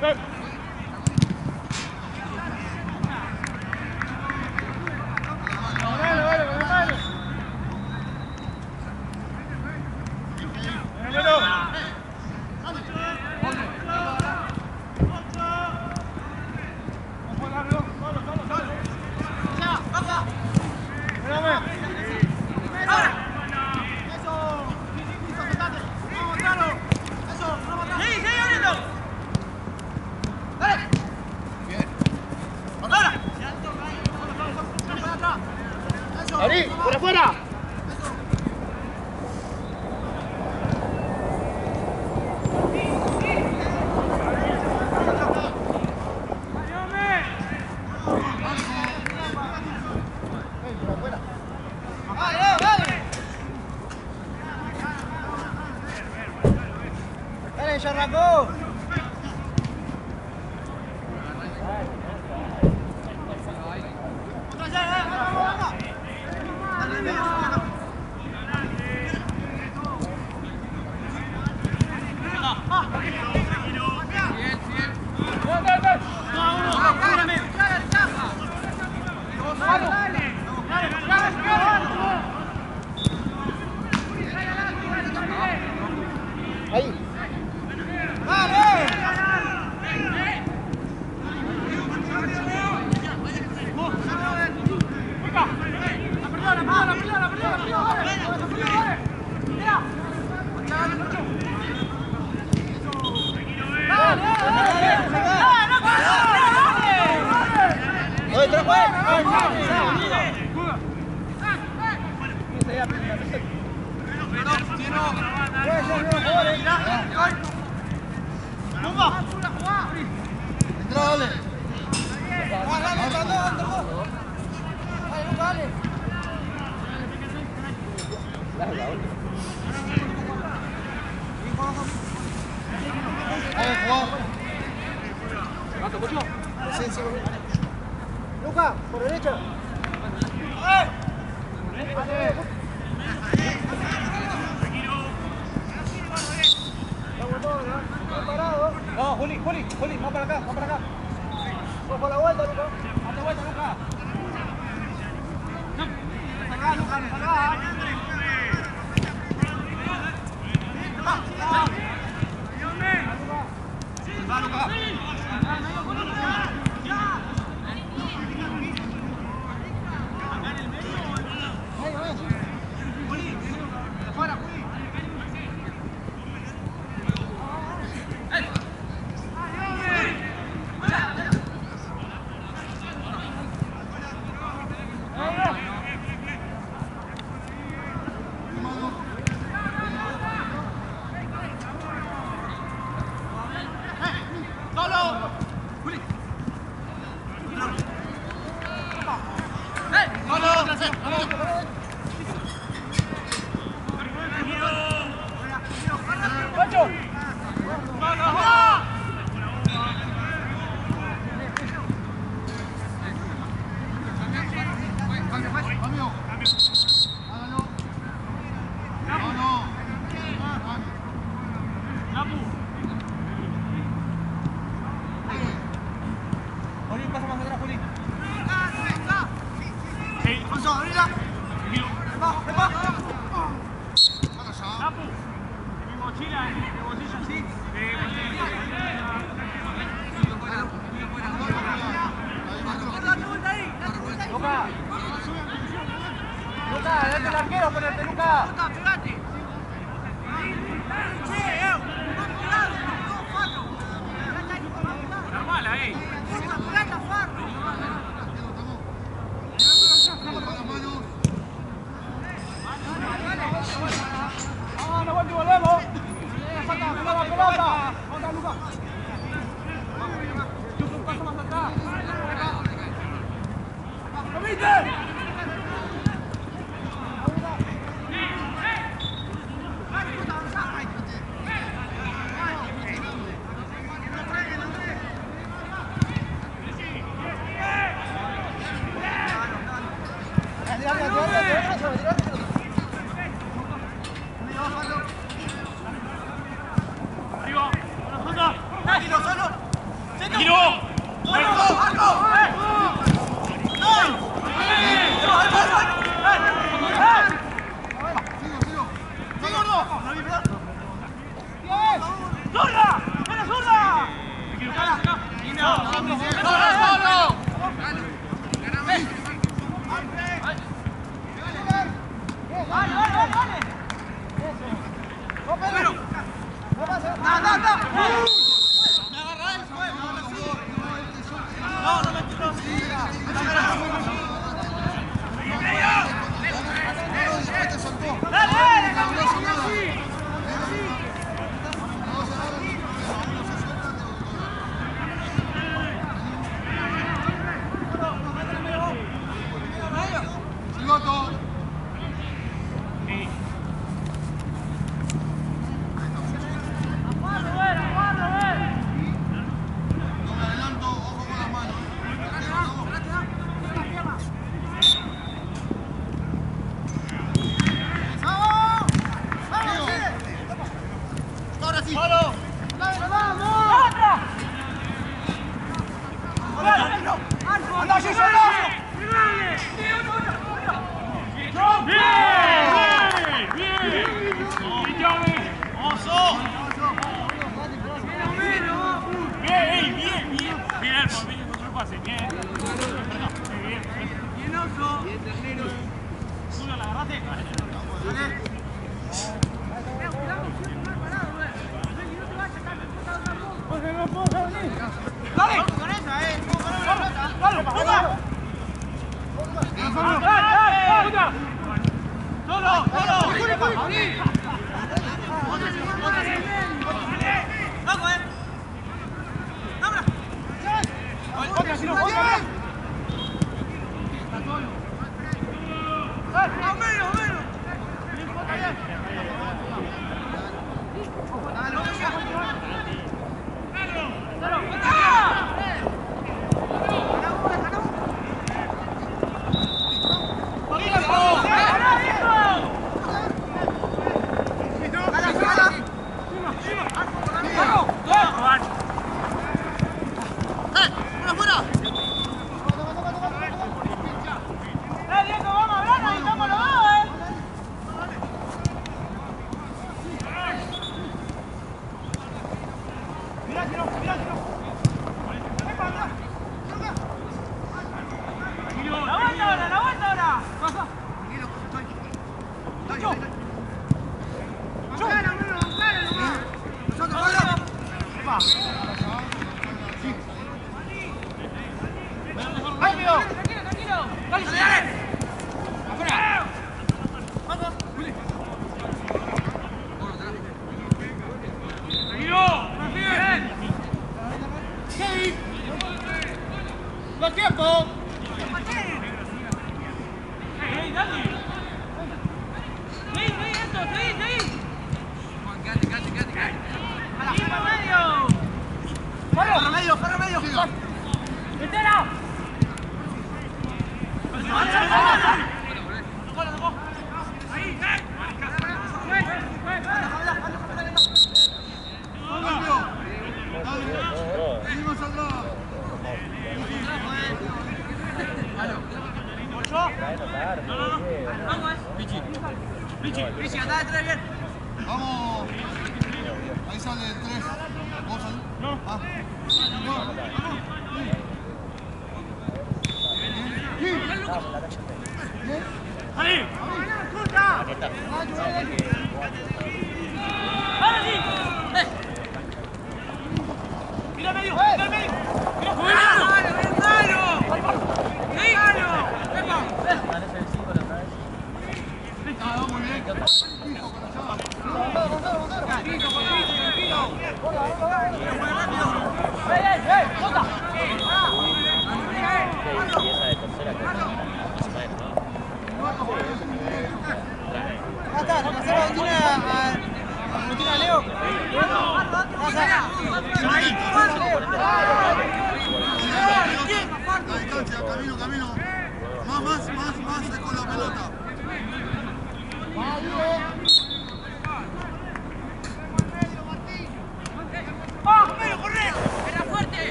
Let's go.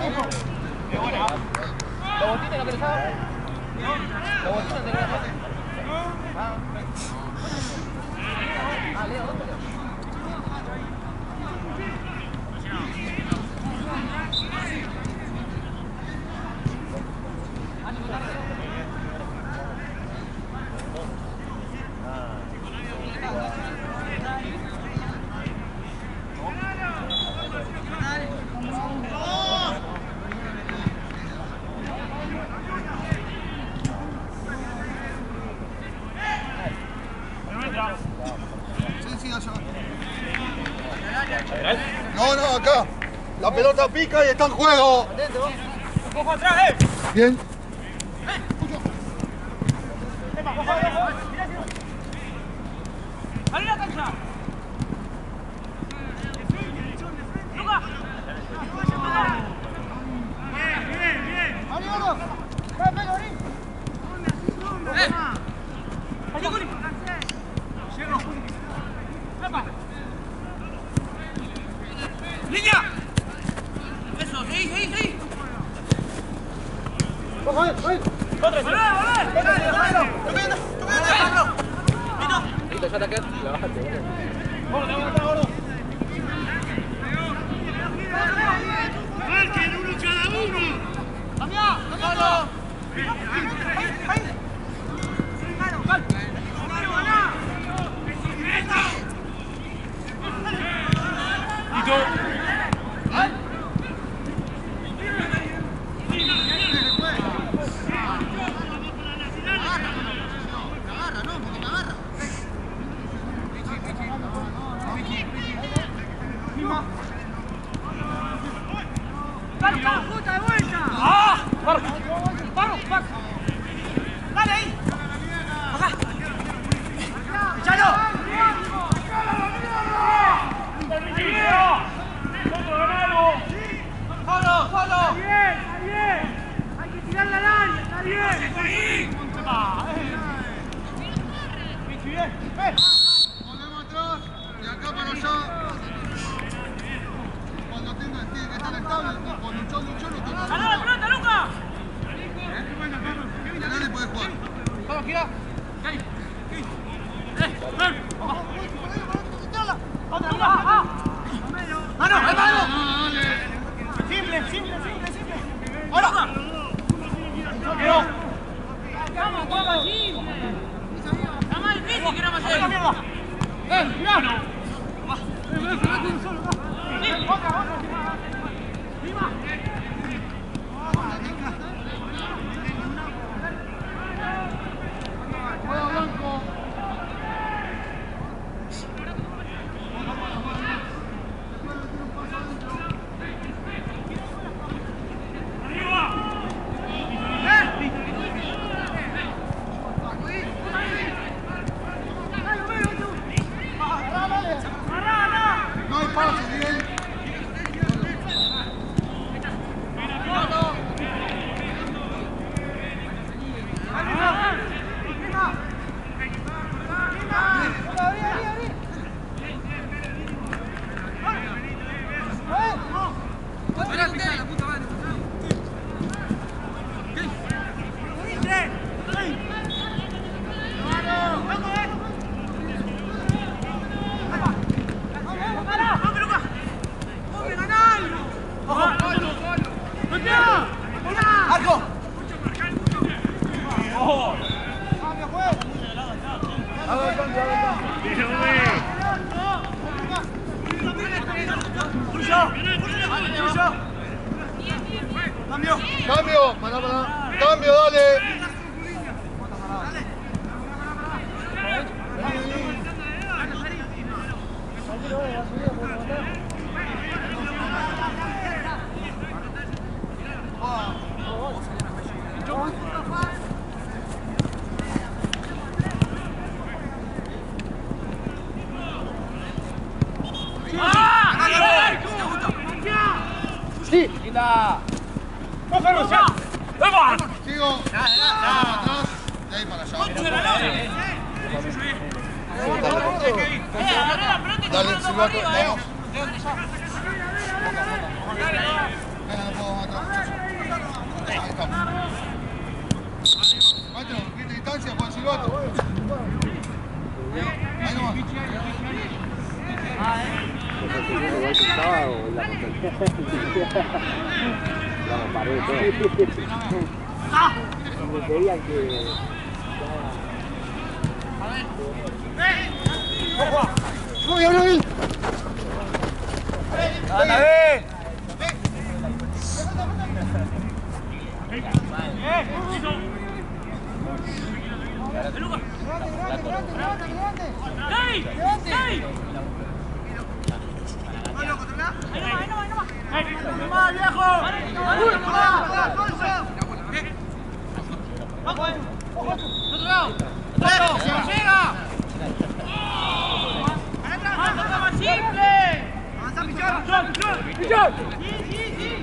啊，没有。pelota pica y está en juego. Un atrás, eh. Bien. ¡Bien, bien,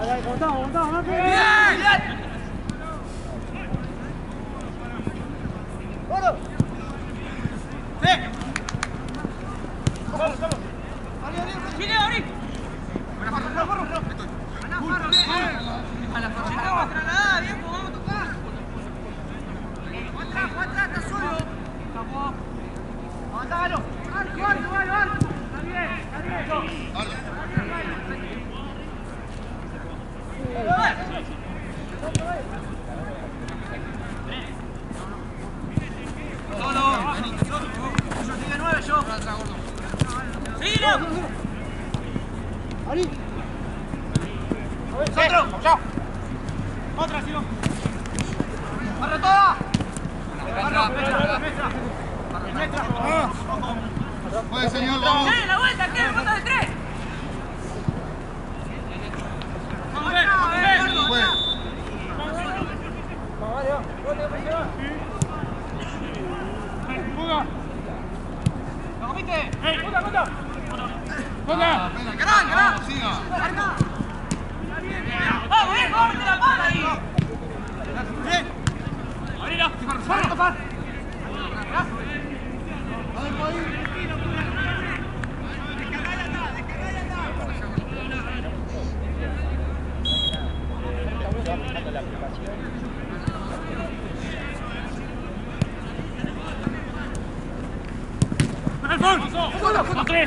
Dale, contamos, contamos, ¡Bien! Vamos, vamos.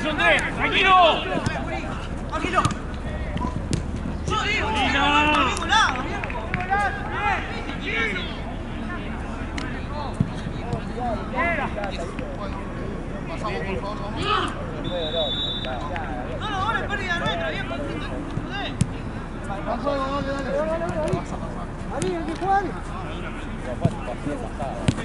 son tres! ¡Tranquilo! ¡Tranquilo! ¡Yo digo! Pasamos, por favor, No, no, ahora es pérdida nuestra, viejo. Dale, dale, dale. Ahí.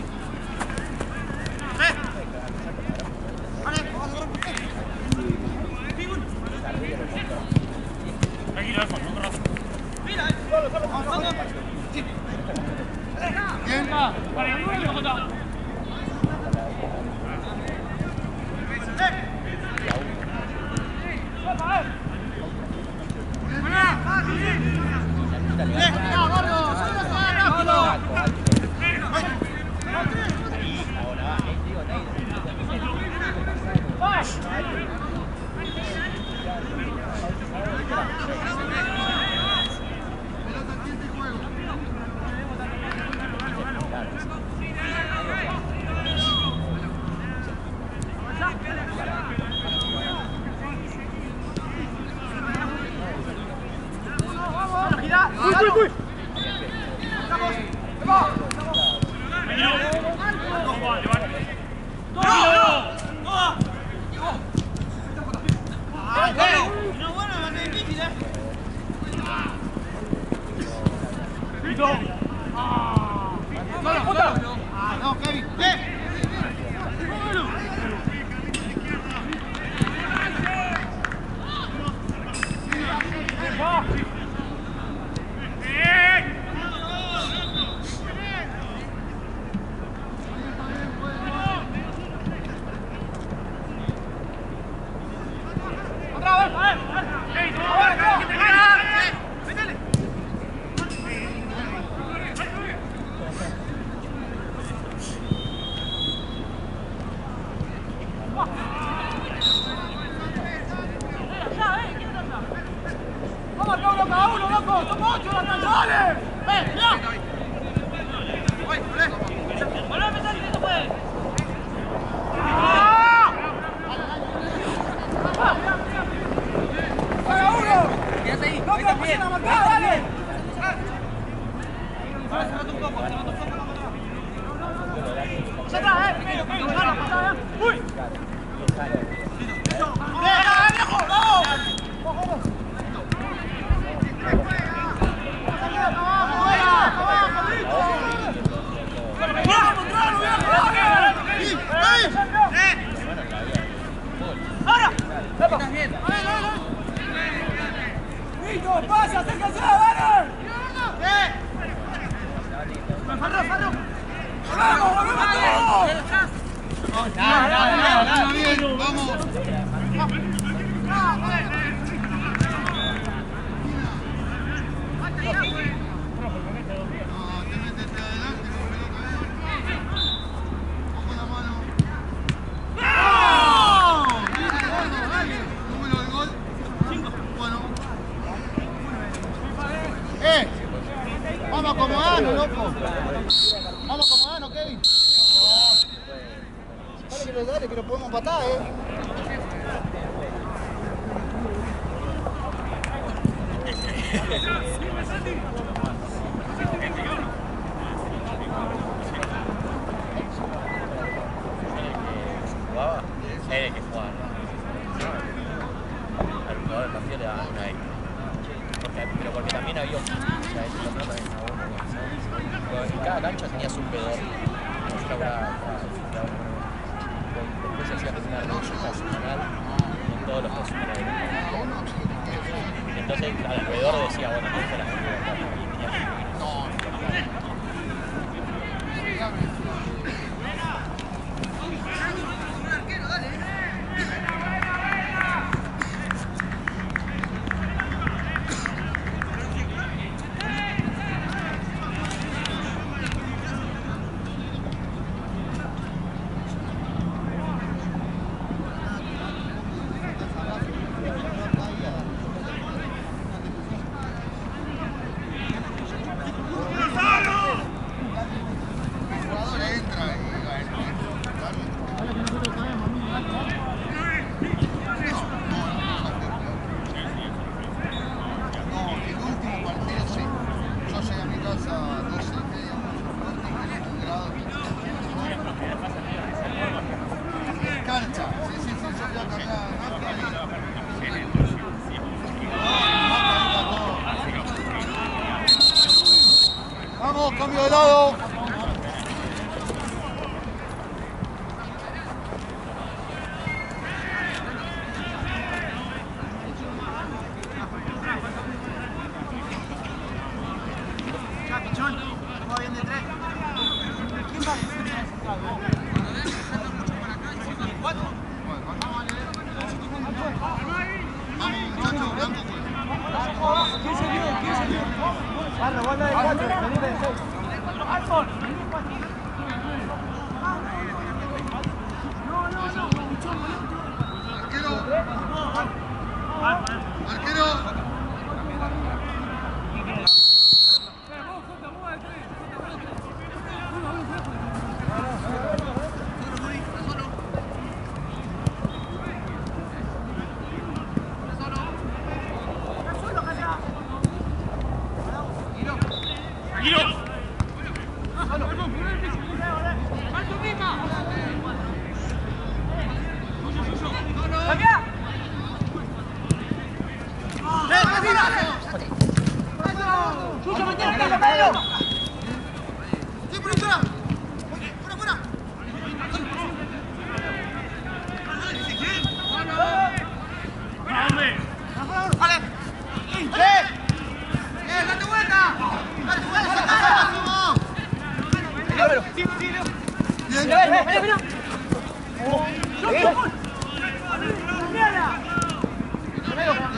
Awesome.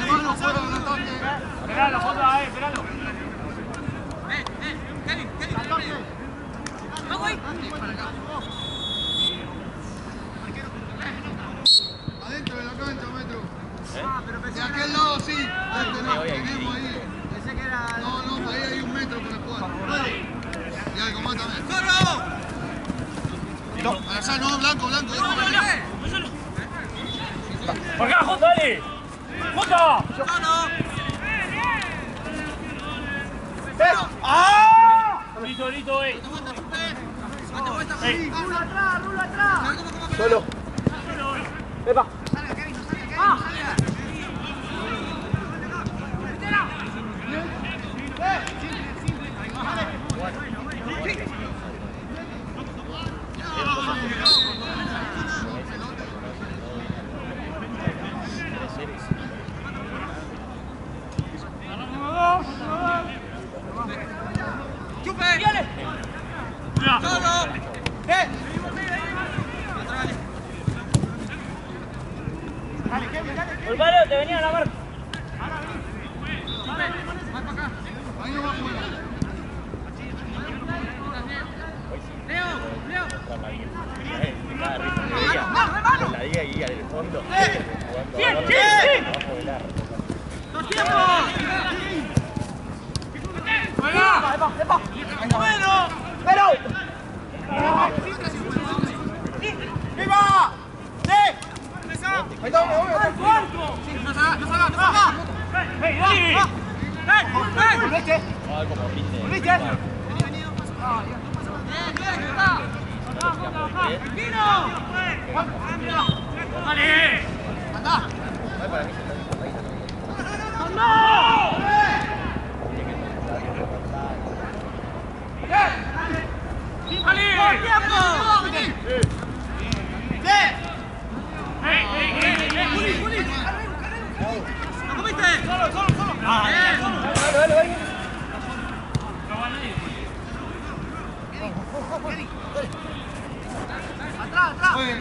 Hermano, fuera del ataque. Esperalo, Jota, ahí, esperalo. Adentro de la cancha, metro. De aquel lado sí, de este no, tenemos ahí. No, no, ahí hay un metro para jugar. Y algo más también. Para allá no, blanco, blanco. Por acá, Jota, dale. Jota. ¡Ah! Listo, listo, eh. Ey. Solo. Epa. Olvaro, te venía la marca. Ahí no va a jugar. Cada ritmo veía, en la diga y al fondo. Bien, bien, bien. abajo del arco. Pero. Ahí está, me voy, ahí ¡Ey, dale! Ah, como rinde. ¡Dale! Ay, para mí se está diciendo ahí, ¡Ey, ey, ey, ey! Dale, dale, dale. ¡Ey!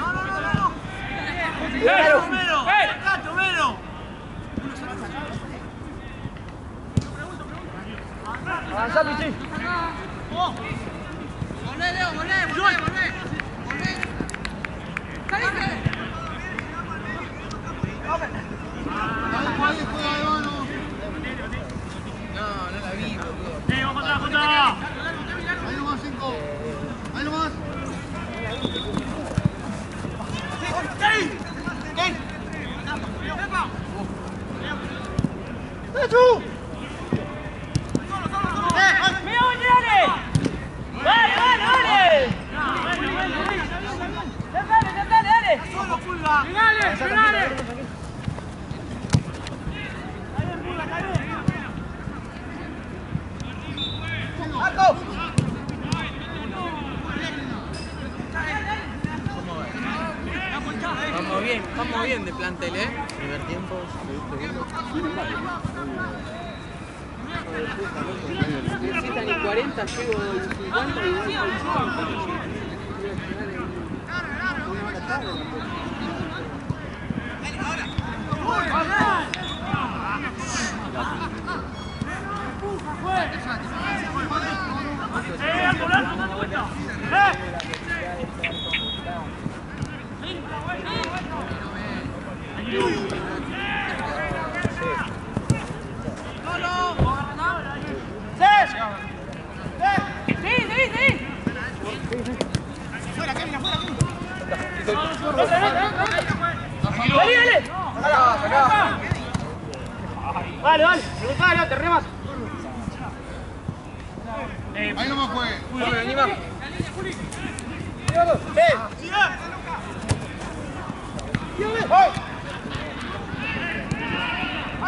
Avanzá, Pichi. Ahí juega Ivano. ¡Ey, vamos atrás, Jota! Ahí nomás cinco. Ahí nomás. ¡Mira, dale! ¡Dale, dale, dale! ¡Dale, dale, dale! ¡Solo, pulga! ¡Finales, finales! ¡Marco! Vamos bien, vamos bien de plantel, ¿eh? Primer tiempo, Necesitan ni 40, llego el 50 y igual ¡Eh, ambulancia, date vuelta! ¡Eh! Dale, dale, dale, te remas. Eh, Ahí nomás juegue. Vení más. ¡Voy!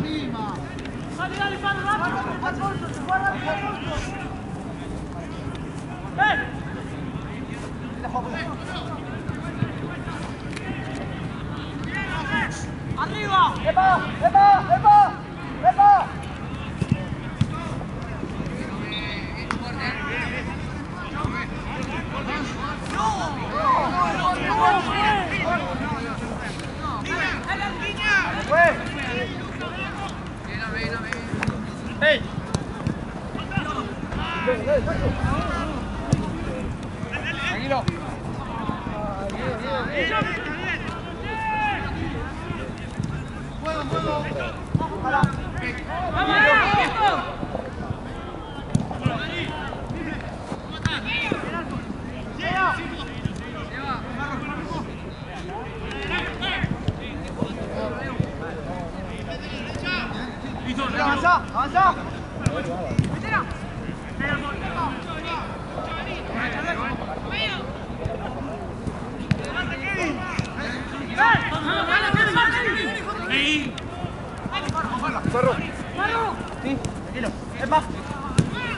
boludo! Dale, pará,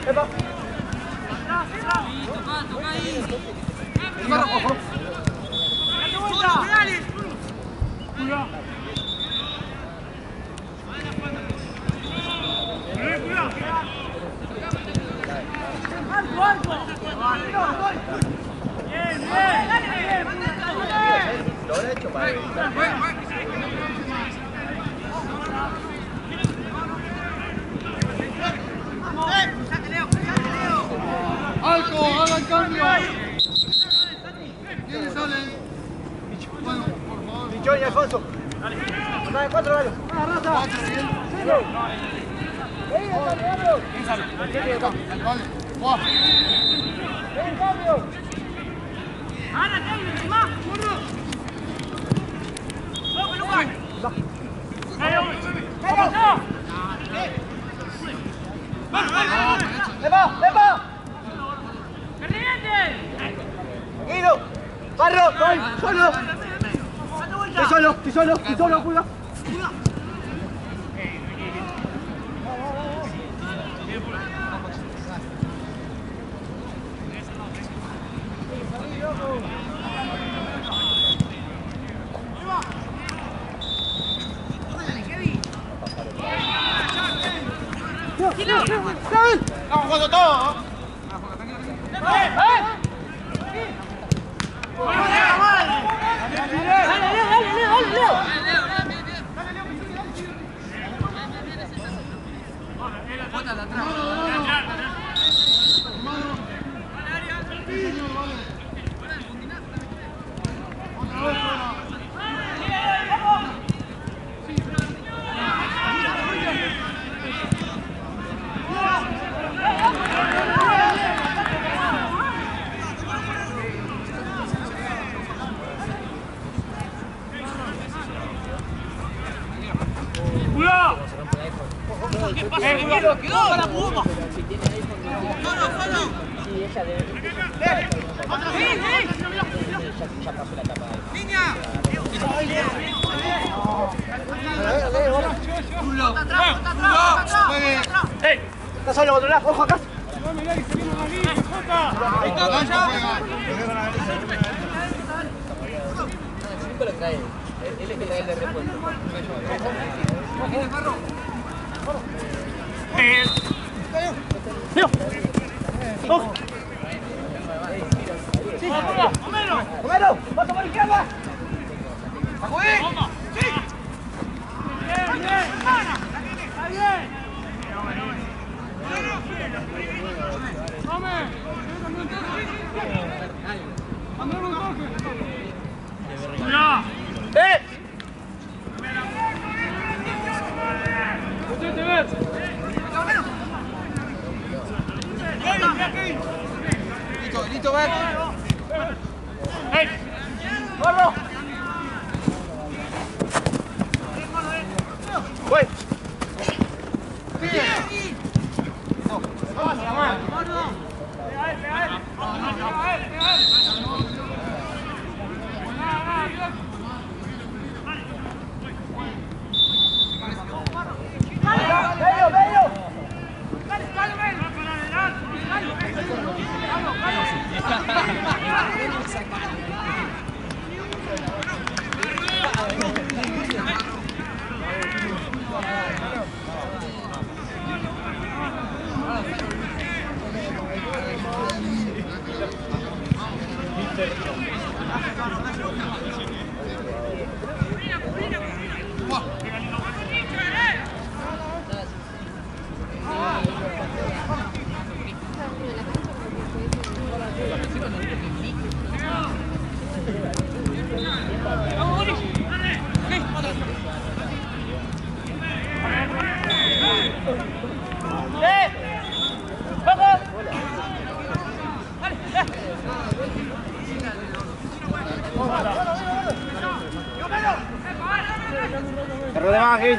해봐 해봐 이거라 걸어 뭐야 너네 좀 말해. ¡Haga el cambio! ¿Quiénes salen? Bueno, por favor. Pichón y Alfonso. Dale, cuatro galos. Cuatro, bien. ¡Ven, dale, dale! Vale. Juan. ¡Ven, cambio! ¡Ana, Kevin, más! ¡Vamos, Lucas! ¡Epa! ¡Epa! ¡Que reviente! Guido, Barro, soy solo. Estoy solo, estoy solo, estoy solo, cuida. Litoral hey. Bravo Ouais ¡Voy! Cerro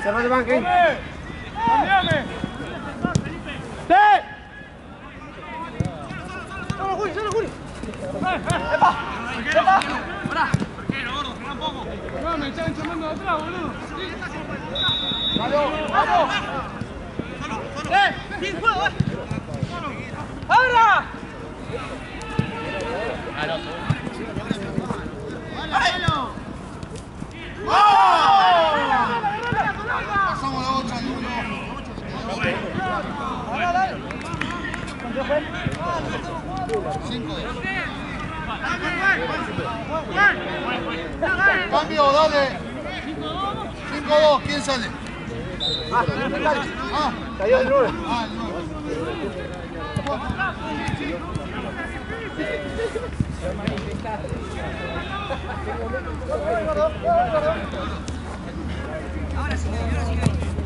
de banquín, cerro de banquín. Ah, no, tú. Pasamos Cambio, dale. 5-2, ¿quién sale? Ah, Cayó el 9. ah, el nueve. Ahí abajo. Otro puede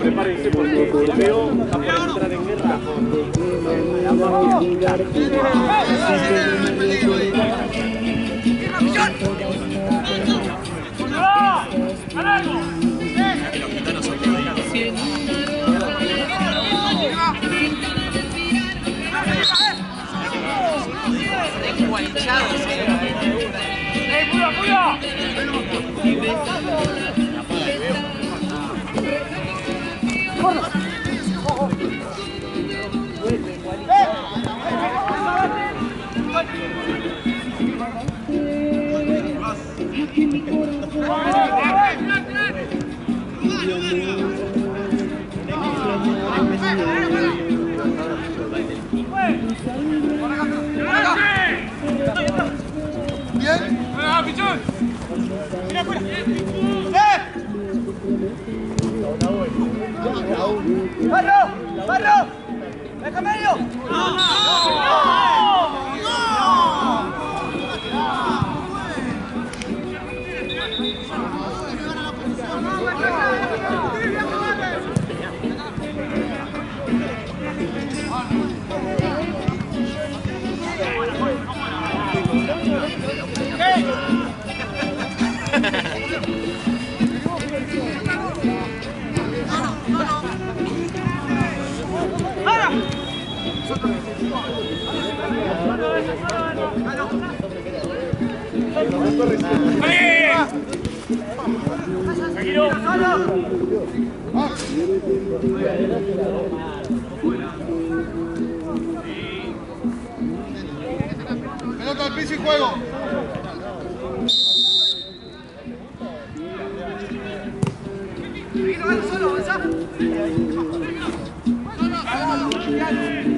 Prepárense porque el entrar en guerra. Dios mío. El peligro ahí. Desguanchado, sí. ¡Barro! ¡Barro! ¡Déjame ello! Pelota al piso y juego. Sí,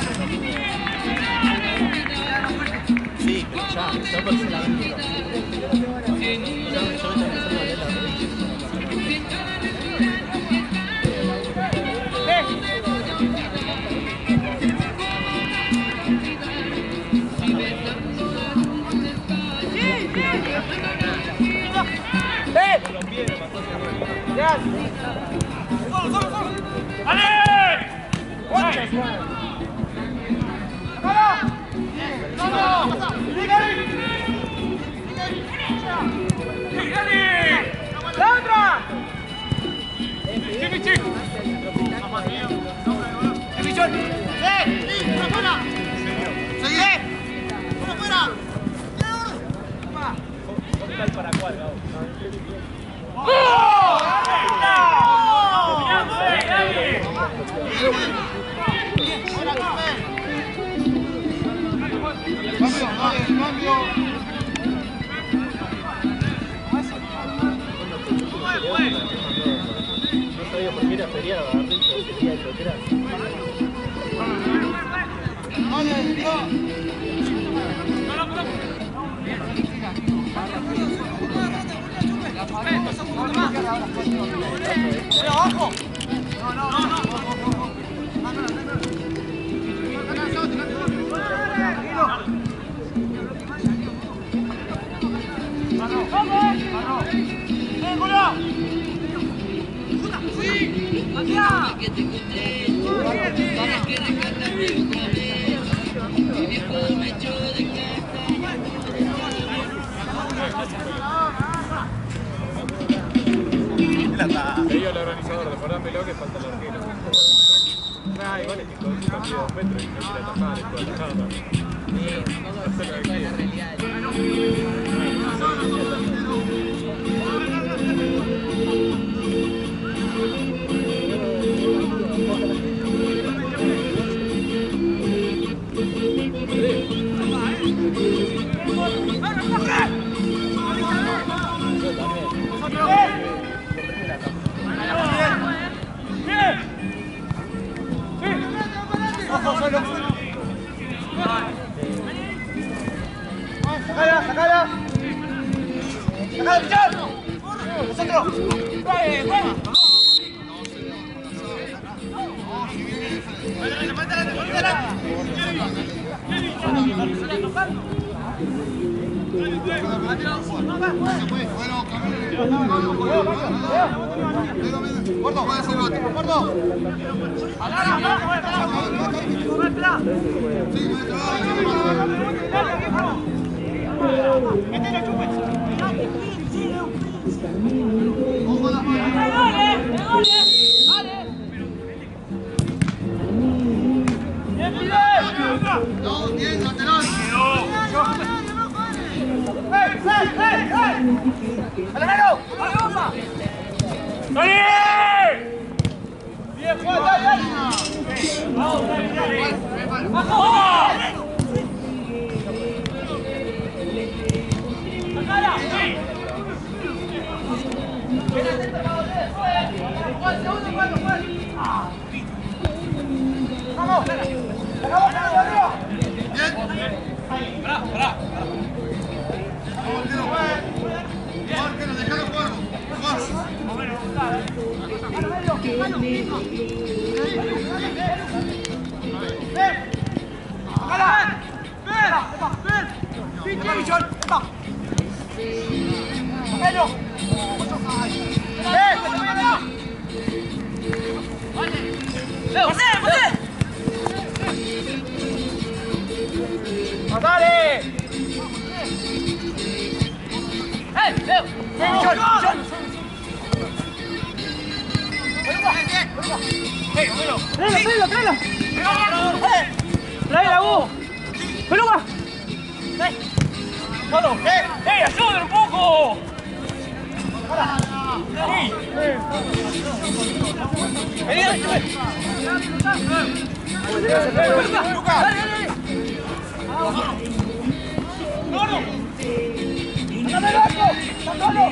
eso la vendí. Yo, Rico, quería que ya. Le digo al organizador, que falta el. Ah, igual es de metros y no es la. Hacer lo que quiere. ¡Sacala, Tráela, tráela, tráela. Tráela, Hugo. Peluca. ¡Palo! ¡Eh! ¡Eh! ¡Ayuden un poco! ¡Para! ¡Sí! ¡Vení, dale, chupé! ¡Lucas! ¡Lucas! ¡Dale, dale! ¡No, no! ¡Dame el arco! ¡Sacalo!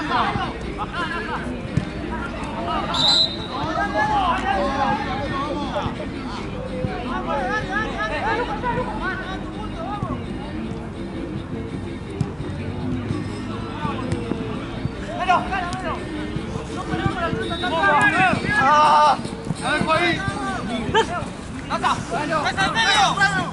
¡Nata! ¡Nata,